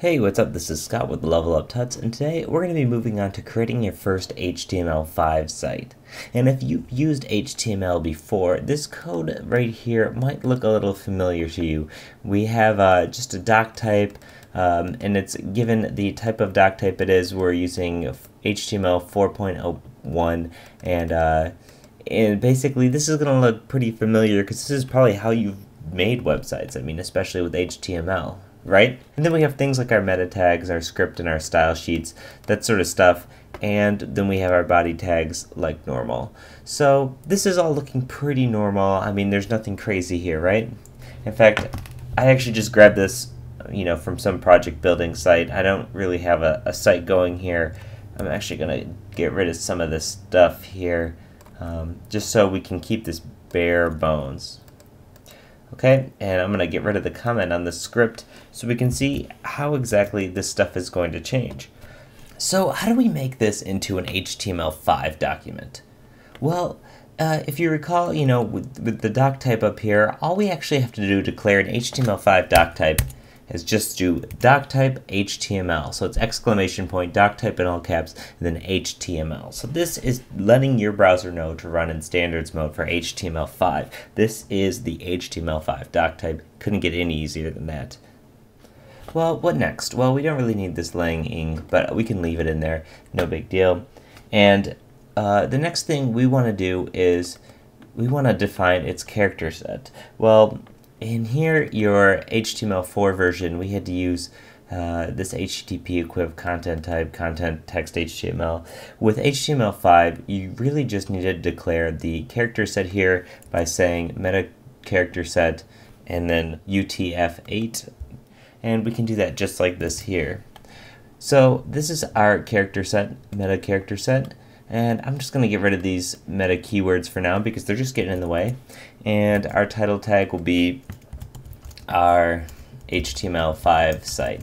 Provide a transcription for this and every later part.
Hey, what's up? This is Scott with Level Up Tuts, and today we're going to be moving on to creating your first HTML5 site. And if you've used HTML before, this code right here might look a little familiar to you. We have uh, just a doc type, um, and it's given the type of doc type it is. We're using HTML 4.01, and uh, and basically this is going to look pretty familiar because this is probably how you've made websites. I mean, especially with HTML right? And then we have things like our meta tags, our script, and our style sheets, that sort of stuff. And then we have our body tags like normal. So this is all looking pretty normal. I mean, there's nothing crazy here, right? In fact, I actually just grabbed this, you know, from some project building site. I don't really have a, a site going here. I'm actually going to get rid of some of this stuff here, um, just so we can keep this bare bones. Okay, and I'm to get rid of the comment on the script so we can see how exactly this stuff is going to change. So how do we make this into an HTML5 document? Well, uh, if you recall, you know, with, with the doc type up here, all we actually have to do to declare an HTML5 doc type is just do doc type HTML. So it's exclamation point, doc type in all caps, and then HTML. So this is letting your browser know to run in standards mode for HTML5. This is the HTML5 doc type. Couldn't get any easier than that. Well, what next? Well, we don't really need this lang ing, but we can leave it in there. No big deal. And uh, the next thing we want to do is we want to define its character set. Well, in here, your HTML4 version, we had to use uh, this HTTP equiv content type, content text HTML. With HTML5, you really just need to declare the character set here by saying meta character set and then UTF-8. And we can do that just like this here. So this is our character set, meta character set. And I'm just going to get rid of these meta keywords for now because they're just getting in the way. And our title tag will be our HTML5 site.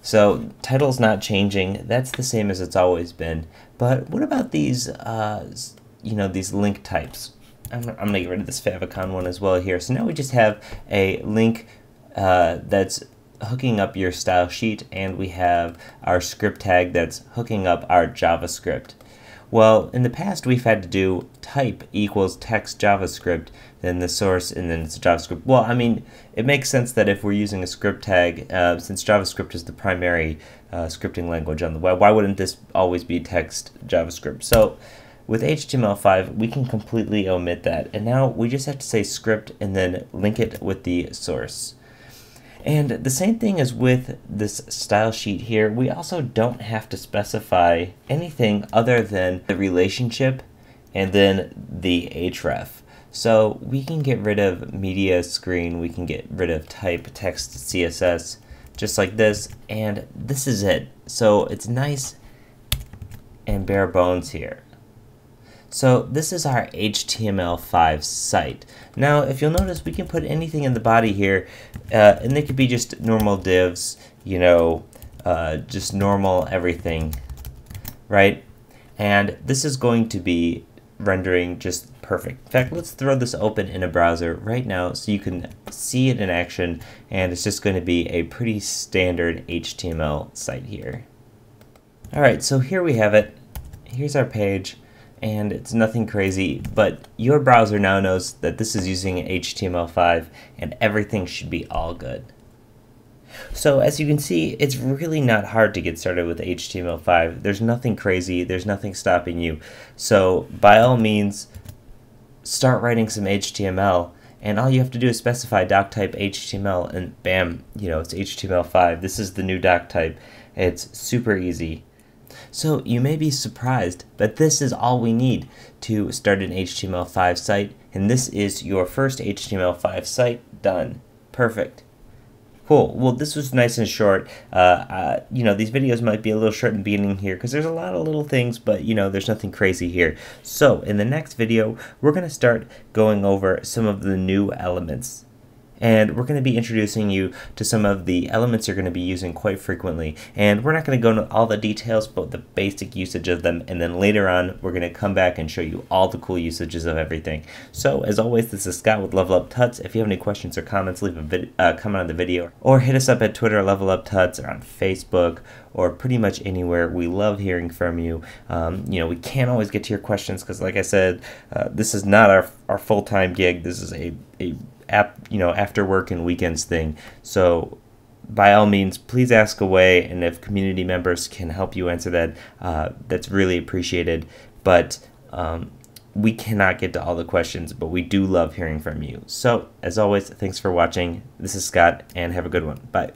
So title's not changing. That's the same as it's always been. But what about these, uh, you know, these link types? I'm, I'm going to get rid of this favicon one as well here. So now we just have a link uh, that's hooking up your style sheet and we have our script tag that's hooking up our JavaScript. Well, in the past we've had to do type equals text JavaScript, then the source, and then it's JavaScript. Well, I mean, it makes sense that if we're using a script tag, uh, since JavaScript is the primary uh, scripting language on the web, why wouldn't this always be text JavaScript? So with HTML5, we can completely omit that, and now we just have to say script and then link it with the source. And the same thing as with this style sheet here, we also don't have to specify anything other than the relationship and then the href. So we can get rid of media screen, we can get rid of type text CSS, just like this, and this is it. So it's nice and bare bones here. So this is our HTML5 site. Now, if you'll notice, we can put anything in the body here, uh, and they could be just normal divs, you know, uh, just normal everything, right? And this is going to be rendering just perfect. In fact, let's throw this open in a browser right now so you can see it in action, and it's just going to be a pretty standard HTML site here. All right, so here we have it. Here's our page and it's nothing crazy, but your browser now knows that this is using HTML5 and everything should be all good. So as you can see, it's really not hard to get started with HTML5. There's nothing crazy, there's nothing stopping you. So by all means, start writing some HTML and all you have to do is specify doc type HTML and bam, you know, it's HTML5. This is the new doc type. It's super easy. So you may be surprised, but this is all we need to start an HTML5 site, and this is your first HTML5 site done. Perfect. Cool. Well, this was nice and short. Uh, uh, you know, these videos might be a little short in the beginning here because there's a lot of little things, but you know, there's nothing crazy here. So in the next video, we're going to start going over some of the new elements and we're going to be introducing you to some of the elements you're going to be using quite frequently. And we're not going to go into all the details, but the basic usage of them, and then later on, we're going to come back and show you all the cool usages of everything. So, as always, this is Scott with Level Up Tuts. If you have any questions or comments, leave a uh, comment on the video, or hit us up at Twitter, Level Up Tuts, or on Facebook, or pretty much anywhere. We love hearing from you. Um, you know, we can't always get to your questions because, like I said, uh, this is not our, our full time gig. This is a, a app, you know, after work and weekends thing. So by all means, please ask away, and if community members can help you answer that, uh, that's really appreciated. But um, we cannot get to all the questions, but we do love hearing from you. So, as always, thanks for watching. This is Scott, and have a good one. Bye.